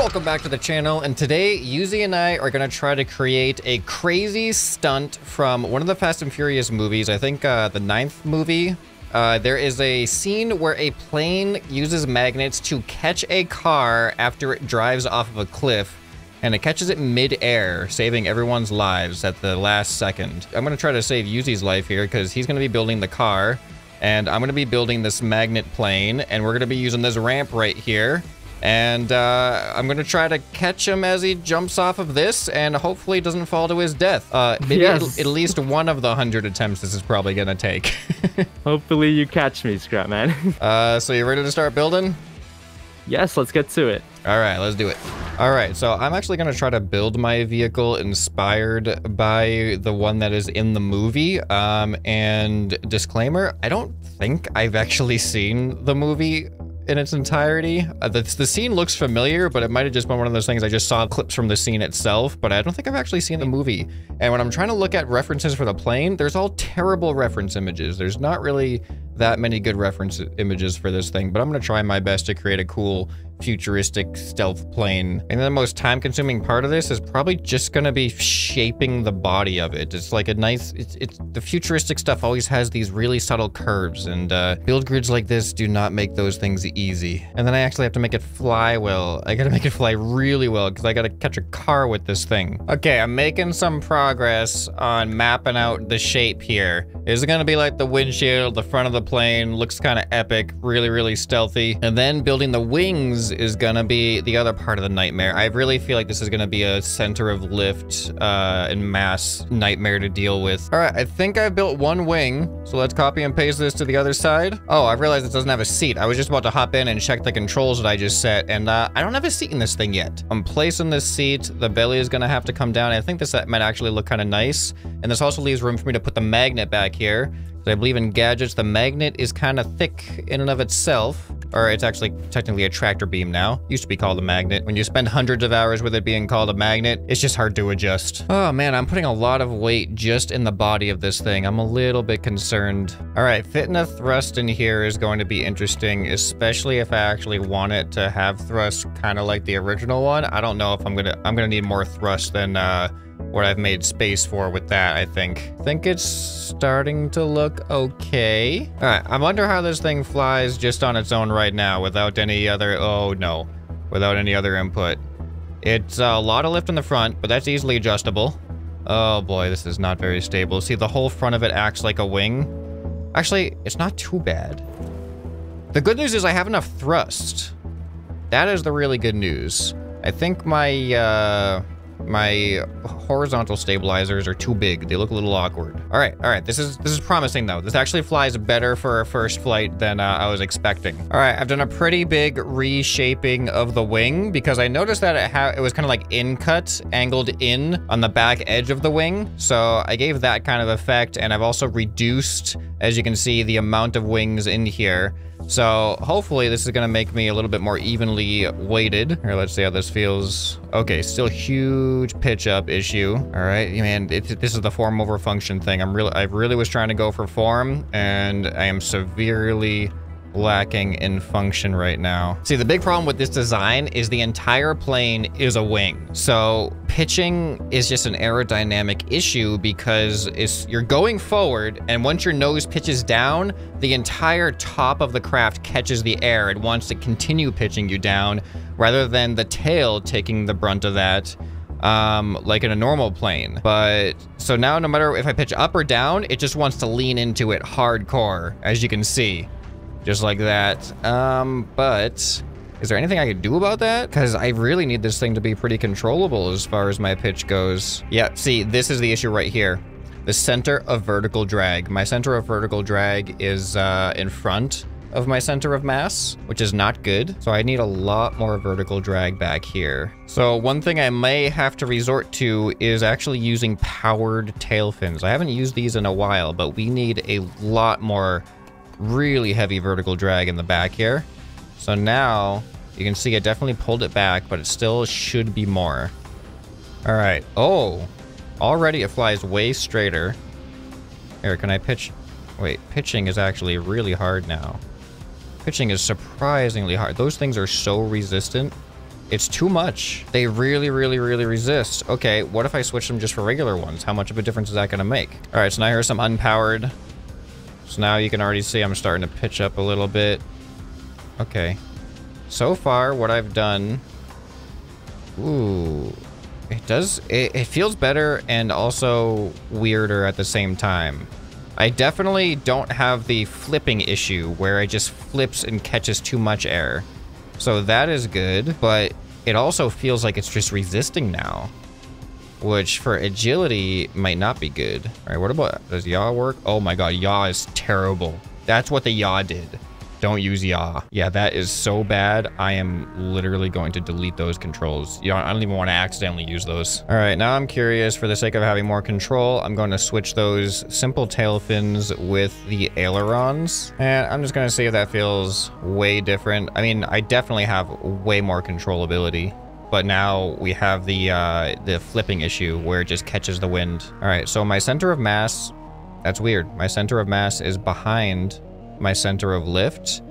Welcome back to the channel, and today Yzuei and I are to try to create a crazy stunt from one of the Fast and Furious movies, I think uh, the ninth movie. Uh, there is a scene where a plane uses magnets to catch a car after it drives off of a cliff, and it catches it mid-air, saving everyone's lives at the last second. I'm to try to save Yzuei's life here, because he's to be building the car, and I'm to be building this magnet plane, and we're to be using this ramp right here. And uh, I'm gonna try to catch him as he jumps off of this, and hopefully doesn't fall to his death. Uh, maybe Yes. at, at least one of the hundred attempts this is probably gonna take. Hopefully you catch me, Scrapman. uh, so you ready to start building? yes, let's get to it. All right, let's do it. All right, so I'm actually gonna try to build my vehicle inspired by the one that is in the movie. Um, and disclaimer, I don't think I've actually seen the movie in its entirety. Uh, the, the scene looks familiar, but it might have just been one of those things I just saw clips from the scene itself, but I don't think I've actually seen the movie. And when I'm trying to look at references for the plane, there's all terrible reference images. There's not really that many good reference images for this thing, but I'm gonna try my best to create a cool futuristic stealth plane. And the most time consuming part of this is probably just gonna be shaping the body of it. It's like a nice, it's, it's the futuristic stuff always has these really subtle curves and uh, build grids like this do not make those things easy. And then I actually have to make it fly well. I gotta make it fly really well because I gotta catch a car with this thing. Okay, I'm making some progress on mapping out the shape here. Is it gonna be like the windshield, the front of the plane, looks kind of epic, really, really stealthy. And then building the wings is gonna be the other part of the nightmare. I really feel like this is gonna be a center of lift uh, and mass nightmare to deal with. All right, I think I've built one wing, so let's copy and paste this to the other side. Oh, I realized it doesn't have a seat. I was just about to hop in and check the controls that I just set, and uh, I don't have a seat in this thing yet. I'm placing this seat. The belly is gonna have to come down. I think this might actually look kind of nice, and this also leaves room for me to put the magnet back here. I believe in gadgets, the magnet is kind of thick in and of itself. Or it's actually technically a tractor beam now. Used to be called a magnet. When you spend hundreds of hours with it being called a magnet, it's just hard to adjust. Oh man, I'm putting a lot of weight just in the body of this thing. I'm a little bit concerned. All right, fitting a thrust in here is going to be interesting, especially if I actually want it to have thrust kind of like the original one. I don't know if I'm gonna, I'm gonna need more thrust than, uh, what I've made space for with that, I think. think it's starting to look okay. All right, I wonder how this thing flies just on its own right now without any other, oh no, without any other input. It's a lot of lift in the front, but that's easily adjustable. Oh boy, this is not very stable. See, the whole front of it acts like a wing. Actually, it's not too bad. The good news is I have enough thrust. That is the really good news. I think my, uh, my horizontal stabilizers are too big. They look a little awkward. All right, all right. This is this is promising though. This actually flies better for a first flight than uh, I was expecting. All right, I've done a pretty big reshaping of the wing because I noticed that it had it was kind of like in cut, angled in on the back edge of the wing. So I gave that kind of effect, and I've also reduced, as you can see, the amount of wings in here. So hopefully this is gonna make me a little bit more evenly weighted. Here, let's see how this feels. Okay, still huge pitch up issue. All right, man, it, this is the form over function thing. I'm really, I really was trying to go for form, and I am severely lacking in function right now. See, the big problem with this design is the entire plane is a wing. So pitching is just an aerodynamic issue because you're going forward and once your nose pitches down, the entire top of the craft catches the air. It wants to continue pitching you down rather than the tail taking the brunt of that um, like in a normal plane. But so now no matter if I pitch up or down, it just wants to lean into it hardcore, as you can see just like that. Um, but is there anything I could do about that? Because I really need this thing to be pretty controllable as far as my pitch goes. Yeah, see, this is the issue right here. The center of vertical drag. My center of vertical drag is uh, in front of my center of mass, which is not good. So I need a lot more vertical drag back here. So one thing I may have to resort to is actually using powered tail fins. I haven't used these in a while, but we need a lot more really heavy vertical drag in the back here. So now you can see I definitely pulled it back, but it still should be more. All right. Oh, already it flies way straighter. Here, can I pitch? Wait, pitching is actually really hard now. Pitching is surprisingly hard. Those things are so resistant. It's too much. They really, really, really resist. Okay, what if I switch them just for regular ones? How much of a difference is that going to make? All right, so now here's some unpowered. So now you can already see I'm starting to pitch up a little bit. Okay. So far, what I've done... Ooh. It does... It, it feels better and also weirder at the same time. I definitely don't have the flipping issue where it just flips and catches too much air. So that is good, but it also feels like it's just resisting now. Which for agility might not be good. All right, what about, does yaw work? Oh my god, yaw is terrible. That's what the yaw did. Don't use yaw. Yeah, that is so bad. I am literally going to delete those controls. You know, I don't even want to accidentally use those. All right, now I'm curious, for the sake of having more control, I'm going to switch those simple tail fins with the ailerons. And I'm just going to see if that feels way different. I mean, I definitely have way more controllability but now we have the uh, the flipping issue where it just catches the wind. All right, so my center of mass, that's weird. My center of mass is behind my center of lift,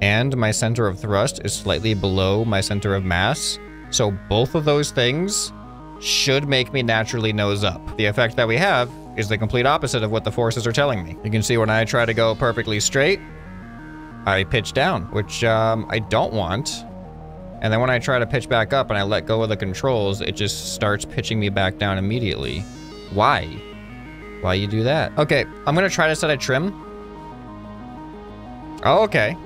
and my center of thrust is slightly below my center of mass. So both of those things should make me naturally nose up. The effect that we have is the complete opposite of what the forces are telling me. You can see when I try to go perfectly straight, I pitch down, which um, I don't want. And then when I try to pitch back up and I let go of the controls, it just starts pitching me back down immediately. Why? Why you do that? Okay, I'm gonna try to set a trim Oh, okay.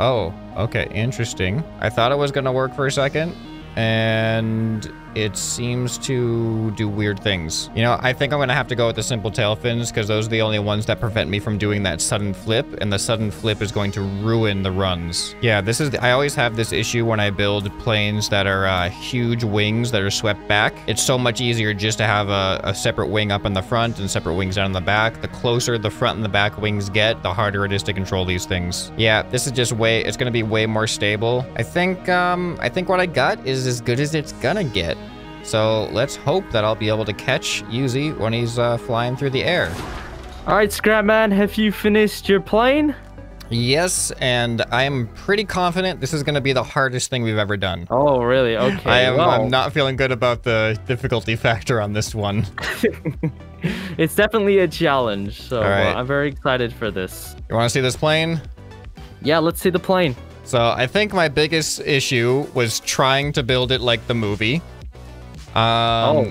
Oh, okay. Interesting. I thought it was going to work for a second, and it seems to do weird things. You know, I think I'm to have to go with the simple tail fins because those are the only ones that prevent me from doing that sudden flip, and the sudden flip is going to ruin the runs. Yeah, this is, the, I always have this issue when I build planes that are uh, huge wings that are swept back. It's so much easier just to have a, a separate wing up in the front and separate wings down in the back. The closer the front and the back wings get, the harder it is to control these things. Yeah, this is just way, it's to be way more stable. I think, um, I think what I got is as good as it's gonna get. So let's hope that I'll be able to catch Yzuei when he's uh, flying through the air. All right, Scrapman, have you finished your plane? Yes, and I'm pretty confident this is going to be the hardest thing we've ever done. Oh, really? Okay. I am, well. I'm not feeling good about the difficulty factor on this one. it's definitely a challenge, so right. uh, I'm very excited for this. You want to see this plane? Yeah, let's see the plane. So I think my biggest issue was trying to build it like the movie. Um,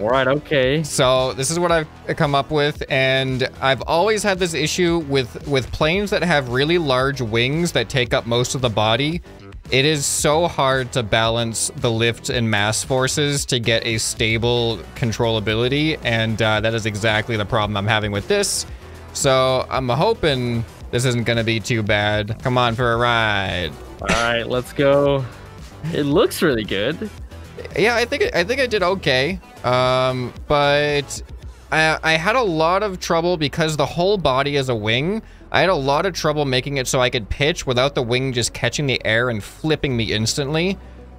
oh, right, okay. So this is what I've come up with, and I've always had this issue with, with planes that have really large wings that take up most of the body. It is so hard to balance the lift and mass forces to get a stable controllability, and uh, that is exactly the problem I'm having with this. So I'm hoping this isn't going to be too bad. Come on for a ride. All right, let's go. It looks really good yeah, I think I think I did okay. Um, but I, I had a lot of trouble because the whole body is a wing. I had a lot of trouble making it so I could pitch without the wing just catching the air and flipping me instantly.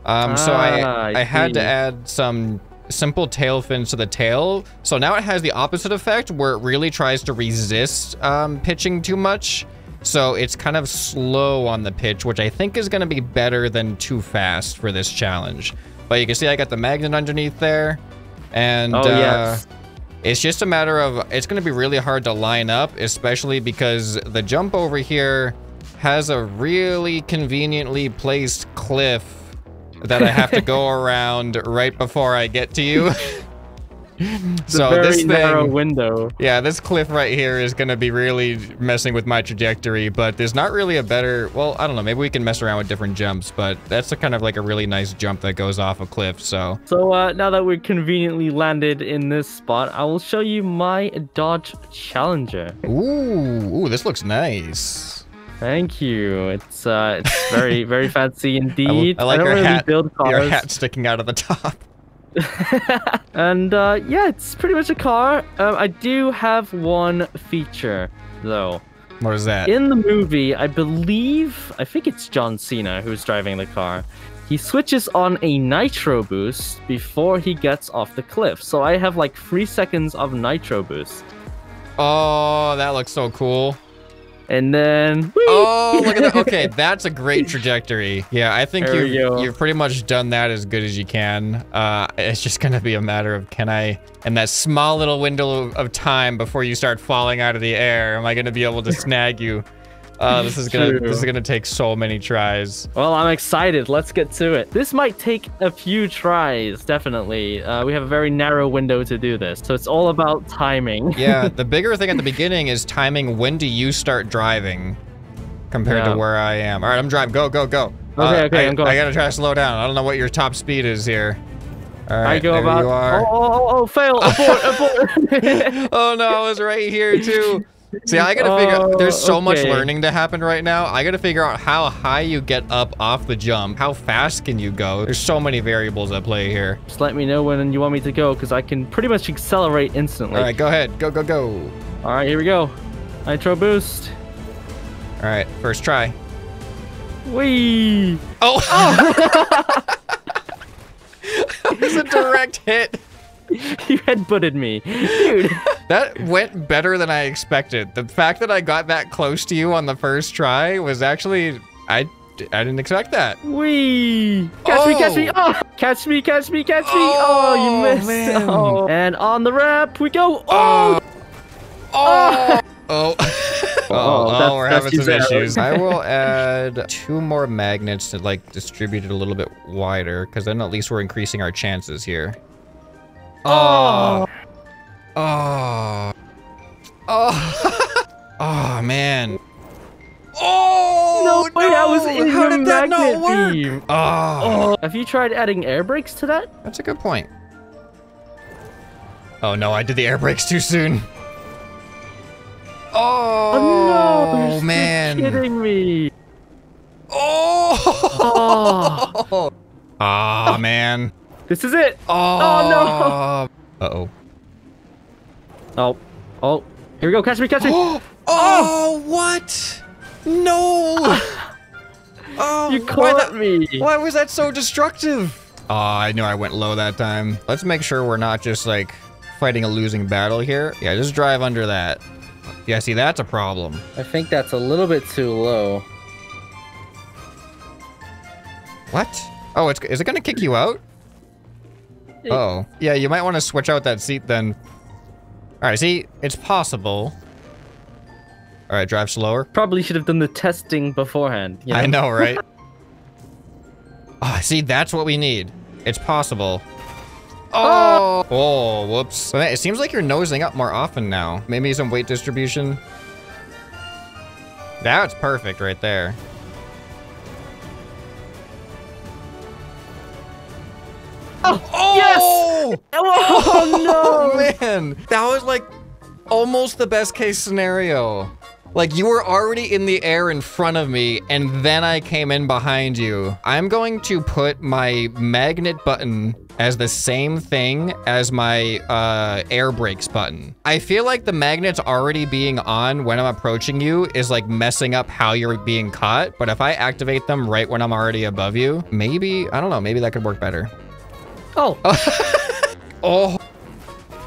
Um, ah, so I, ah, I, I had to add some simple tail fins to the tail. So now it has the opposite effect where it really tries to resist um, pitching too much. So it's kind of slow on the pitch, which I think is going to be better than too fast for this challenge. But you can see I got the magnet underneath there. And oh, uh, yes. it's just a matter of, it's going to be really hard to line up, especially because the jump over here has a really conveniently placed cliff that I have to go around right before I get to you. so this thing, window. Yeah, this cliff right here is going to be really messing with my trajectory, but there's not really a better, well, I don't know, maybe we can mess around with different jumps, but that's a kind of like a really nice jump that goes off a cliff, so. So uh, now that we're conveniently landed in this spot, I will show you my Dodge Challenger. Ooh, ooh, this looks nice. Thank you. It's uh, it's very very fancy indeed. I, I like I your really hat. Your hat sticking out of the top. and uh, yeah, it's pretty much a car. Um, I do have one feature though. What is that? In the movie, I believe, I think it's John Cena who's driving the car. He switches on a nitro boost before he gets off the cliff. So I have like three seconds of nitro boost. Oh, that looks so cool. And then. Whee! Oh, look at that. Okay, that's a great trajectory. Yeah, I think There you've, you've pretty much done that as good as you can. Uh, it's just going to be a matter of can I, in that small little window of time before you start falling out of the air, am I going to be able to snag you? Uh, this is gonna True. this is gonna take so many tries. Well, I'm excited. Let's get to it. This might take a few tries, definitely. Uh, we have a very narrow window to do this, so it's all about timing. Yeah, the bigger thing at the beginning is timing when do you start driving compared Yeah. to where I am. All right, I'm driving. Go, go, go. Okay, okay, I, I'm going. I gotta try to slow down. I don't know what your top speed is here. All right, I go there about. you are. Oh, oh, oh, oh, fail! Abort! abort! oh no, I was right here too. See, I gotta figure out, there's oh, so much learning to happen right now. I gotta figure out how high you get up off the jump. How fast can you go? There's so many variables at play here. Just let me know when you want me to go, because I can pretty much accelerate instantly. All right, go ahead. Go, go, go. All right, here we go. Nitro boost. All right, first try. Whee! Oh! Ah. that was a direct hit. You headbutted me, dude. That went better than I expected. The fact that I got that close to you on the first try was actually I I didn't expect that. Whee! Catch me, catch me! Oh! Ah, catch me, catch me, catch me! Oh, Oh, you missed! man. Oh. And on the ramp we go! Oh! Oh. Oh. Ah. oh. Oh, Oh, we're having some issues. I will add two more magnets to like distribute it a little bit wider, because then at least we're increasing our chances here. Oh. Oh. Oh. oh man. Oh No, wait, I was in How did that not work? beam. Oh, Oh, have you tried adding air brakes to that? that's a good point. Oh no, I did the air brakes too soon. Oh, Oh, no! You're man. kidding me! Oh. Oh, Ah man. This is it! Oh, no! Uh oh. Oh, oh, here we go! Catch me, catch me! Oh, oh, what? No. Oh, you why caught that- me! Why was that so destructive? Oh, I knew I went low that time. Let's make sure we're not just like fighting a losing battle here. Yeah, just drive under that. Yeah, see, that's a problem. I think that's a little bit too low. What? Oh, it's is it gonna kick you out? Oh, yeah, you might want to switch out that seat then. All right, see, it's possible. All right, drive slower. Probably should have done the testing beforehand. you I know, right? oh, see, that's what we need. It's possible. Ah! Oh! Oh, whoops. It seems like you're nosing up more often now. Maybe some weight distribution. That's perfect right there. Oh! Oh, no! Oh no! man, that was like almost the best case scenario. Like you were already in the air in front of me and then I came in behind you. I'm going to put my magnet button as the same thing as my uh, air brakes button. I feel like the magnets already being on when I'm approaching you is like messing up how you're being caught. But if I activate them right when I'm already above you, maybe, I don't know, maybe that could work better. Oh, Oh.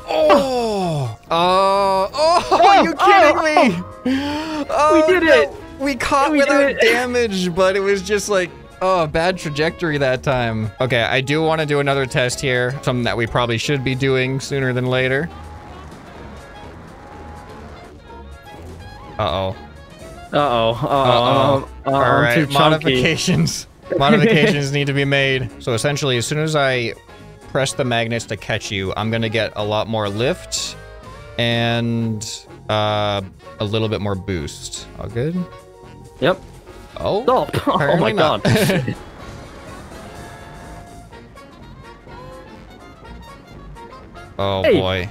Oh. Oh. Oh. Are you kidding me? Oh, We did no. it. We caught We without damage, but it was just like, oh, bad trajectory that time. Okay, I do want to do another test here. Something that we probably should be doing sooner than later. Uh-oh. uh oh, uh Uh-oh. oh, uh All I'm too right, modifications. Modifications need to be made. So essentially, as soon as I press the magnets to catch you, I'm gonna get a lot more lift and uh, a little bit more boost. All good? Yep. Oh. Oh, oh my not. god. oh Hey. boy,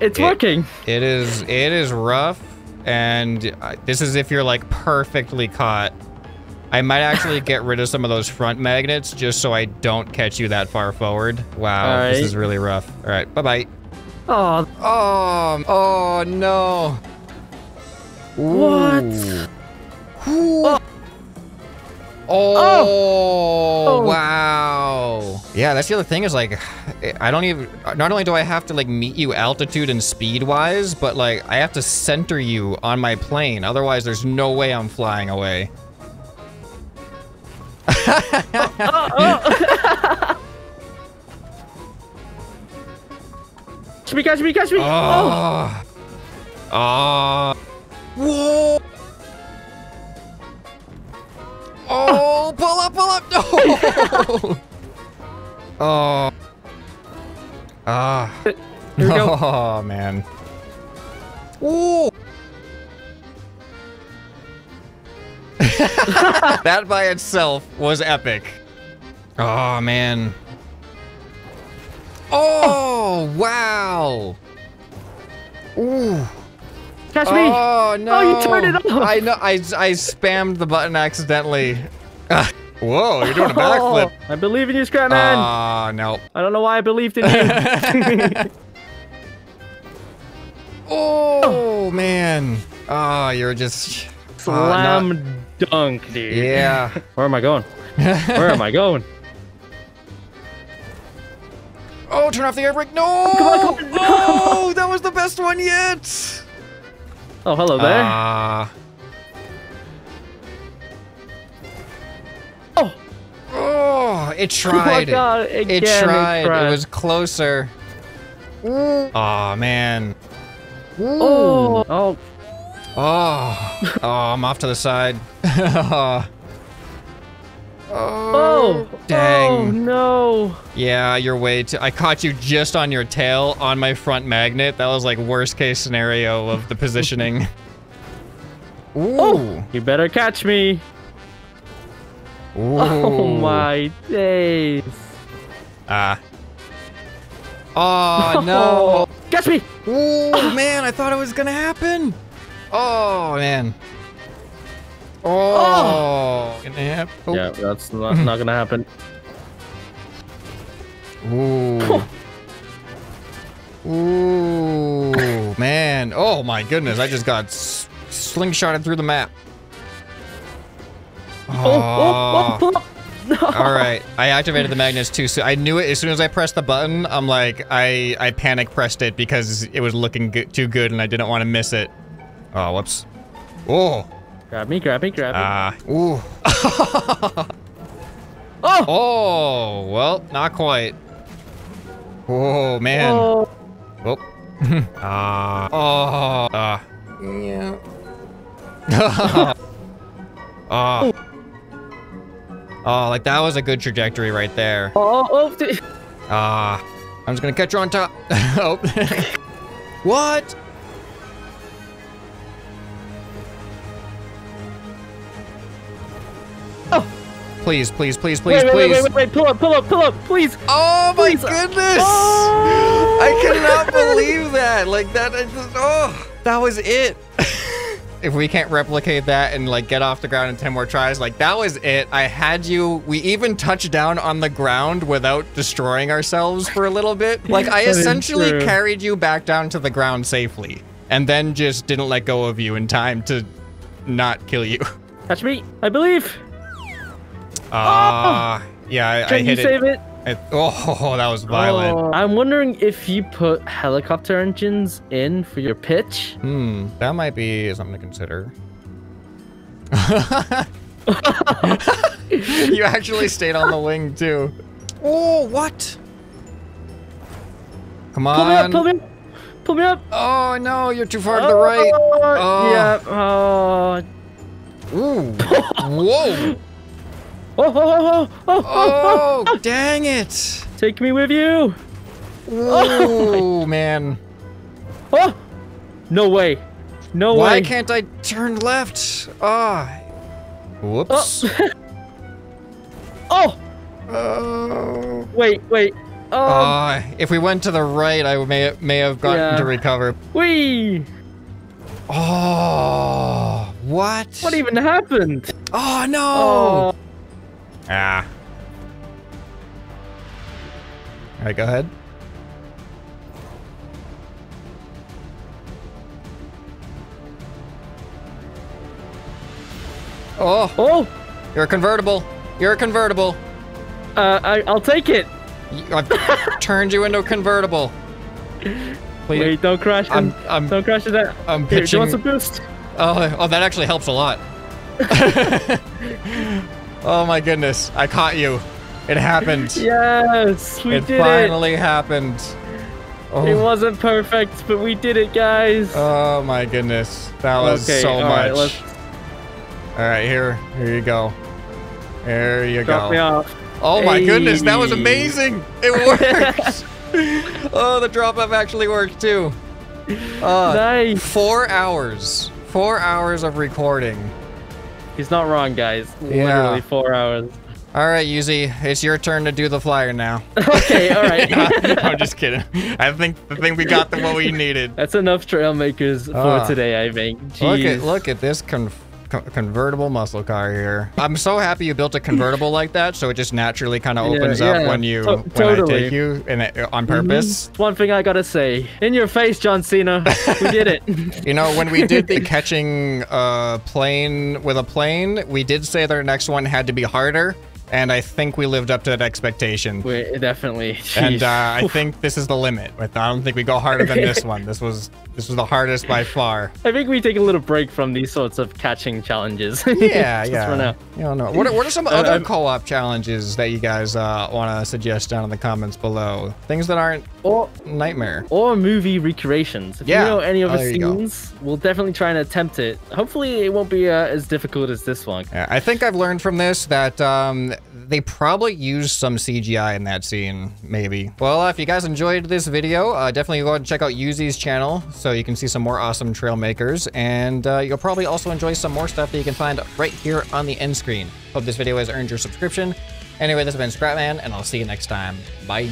it's It- working. it is it is rough, and uh, this is if you're like perfectly caught. I might actually get rid of some of those front magnets just so I don't catch you that far forward. Wow, this is really rough. All right, bye bye. Oh, Oh, oh no. What? Ooh. Oh. Oh. oh. wow. Yeah, Yeah, that's the other thing is like, I don't even, not only do I have to like meet you altitude and speed wise, but like I have to center you on my plane. Otherwise, there's no way I'm flying away. Catch me, catch me, catch me! Oh! Oh. Oh. Whoa. Oh, pull up, pull up. No. oh. Ah. Here. Oh, man. Ooh. that by itself was epic. Oh, man. Oh, wow. Ooh. Catch me! Oh no! Oh, you turned it off. I know. I I spammed the button accidentally. Ah, Whoa! You're doing a backflip. Oh, I believe in you, Scrapman. Ah, no. I don't know why I believed in you. Oh man. Oh, you're just. Uh, not- Slam dunk, dude. yeah. Where am I going? Where am I going? Oh, turn off the air brake. No! Come on, come on. Oh, that was the best one yet. Oh, hello there. Ah. oh, oh, it tried. oh my tried. god, again, It tried. it tried. It was closer. Oh man. Oh, oh, Oh. Oh, I'm off to the side. oh. oh, Dang. Oh no. Yeah, you're way too. I caught you just on your tail on my front magnet. That was like worst case scenario of the positioning. Ooh. Oh, you better catch me. Ooh. Oh my days. Ah. Oh no. Catch me. Ooh, man, I thought it was gonna happen. Oh man. Oh. Gonna happen. Oh. Yeah, that's not, not gonna happen. Ooh. Ooh, man. Oh my goodness, I just got s- slingshotted through the map. Oh, oh, oh, oh. No. All right, I activated the magnets too soon. I knew it as soon as I pressed the button. I'm like, I I panic pressed it because it was looking good, too good, and I didn't want to miss it. Oh, whoops. Oh, Grab me, grab me, grab me. ah, ooh. oh, Oh, well, not quite. Oh man. oh. Oh. Ah. oh. Ah. Yeah. oh. Oh, like that was a good trajectory right there. Oh, oh, d- Ah. I'm just gonna catch you on top. oh. what? Please, please, please, please, wait, please. wait, wait, wait, wait, pull up, pull up, pull up, please. Oh my Please. goodness! Oh. I cannot believe that. Like that. I just, oh, that was it. if we can't replicate that and like get off the ground in ten more tries, like that was it. I had you. We even touched down on the ground without destroying ourselves for a little bit. Like I essentially carried you back down to the ground safely, and then just didn't let go of you in time to not kill you. Catch me, I believe. Ah, yeah, I, I Can you save it. it? I- oh, that was violent. Oh, I'm wondering if you put helicopter engines in for your pitch. Hmm, that might be something to consider. you actually stayed on the wing too. Oh, what? Come on. Pull me up, pull me up, pull me up. Oh no, you're too far to the right. Oh, Oh. Yeah. Oh. Ooh. Whoa. Oh, oh, oh, oh, oh, oh, Oh, dang it. Take me with you. Ooh, man. Oh. No way. No Why way. Why can't I turn left? Ah. Whoops. Oh. Oh. Wait, wait. Oh. Ah, if we went to the right, I may may have gotten Yeah. to recover. Wee. Oh, what? What even happened? Oh no! Oh. Ah. All right, go ahead. Oh, Oh. you're a convertible. You're a convertible. Uh, I, I'll take it. I've turned you into a convertible. Please, Wait, don't crash. I'm, I'm, don't crash in that. I'm Here, do you want pitching. some boost? Oh, oh, that actually helps a lot. oh my goodness, I caught you. It happened. Yes, we it did finally happened. it. Oh, It wasn't perfect, but we did it, guys. oh my goodness, that was Okay, so all much. right, All right, here, here you go. There you Drop go. me off. Oh my goodness, that was amazing! It worked! oh, the drop off actually worked too. Uh, Nice. Four hours. Four hours of recording. He's not wrong, guys. Yeah. Literally four hours. All right, Yzuei, it's your turn to do the flyer now. Okay, all right. I'm just kidding. I think I think we got the what we needed. That's enough trail makers for Ah. today, I think. Look at look at this con- co- convertible muscle car here. I'm so happy you built a convertible like that, so it just naturally kind of opens yeah, up when you to- when I take you and it, on purpose. Mhm. One thing I gotta say. In your face, John Cena. We did it. You know, when we did the catching uh, plane with a plane, we did say that our next one had to be harder, and I think we lived up to that expectation. we definitely. And uh, I think this is the limit. I don't think we go harder than this one. This was this was the hardest by far. I think we take a little break from these sorts of catching challenges. Yeah, yeah. For now. You don't know. What are, what are some Uh, other co-op challenges that you guys uh, want to suggest down in the comments below? Things that aren't Or nightmare. or movie recreations. If Yeah. you know any of Oh, the there you go. scenes, we'll definitely try and attempt it. Hopefully, it won't be uh, as difficult as this one. Yeah, I think I've learned from this that um, they probably used some CGI in that scene, maybe. Well, if you guys enjoyed this video, uh, definitely go ahead and check out Yzuei's channel you can see some more awesome trail makers. And uh, you'll probably also enjoy some more stuff that you can find right here on the end screen. Hope this video has earned your subscription. Anyway, this has been Scrapman, and I'll see you next time. Bye.